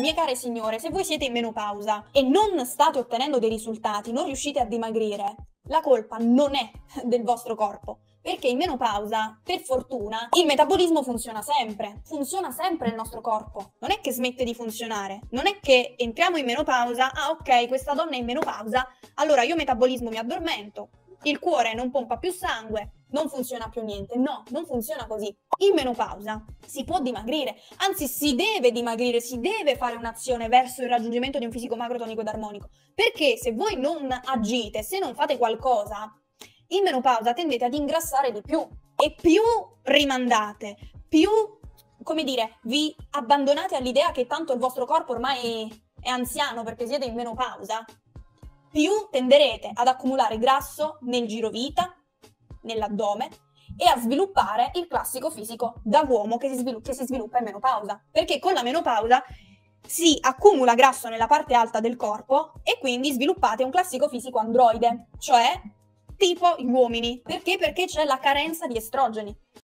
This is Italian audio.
Mie care signore, se voi siete in menopausa e non state ottenendo dei risultati, non riuscite a dimagrire, la colpa non è del vostro corpo. Perché in menopausa, per fortuna, il metabolismo funziona sempre. Funziona sempre il nostro corpo. Non è che smette di funzionare. Non è che entriamo in menopausa, ah ok, questa donna è in menopausa, allora io metabolismo mi addormento, il cuore non pompa più sangue, non funziona più niente. No, non funziona così. In menopausa si può dimagrire, anzi si deve dimagrire, si deve fare un'azione verso il raggiungimento di un fisico macrotonico ed armonico. Perché se voi non agite, se non fate qualcosa, in menopausa tendete ad ingrassare di più e più rimandate, più, come dire, vi abbandonate all'idea che tanto il vostro corpo ormai è anziano perché siete in menopausa, più tenderete ad accumulare grasso nel girovita, nell'addome e a sviluppare il classico fisico da uomo che si, svilu- che si sviluppa in menopausa. Perché con la menopausa si accumula grasso nella parte alta del corpo e quindi sviluppate un classico fisico androide, cioè tipo gli uomini. Perché? Perché c'è la carenza di estrogeni.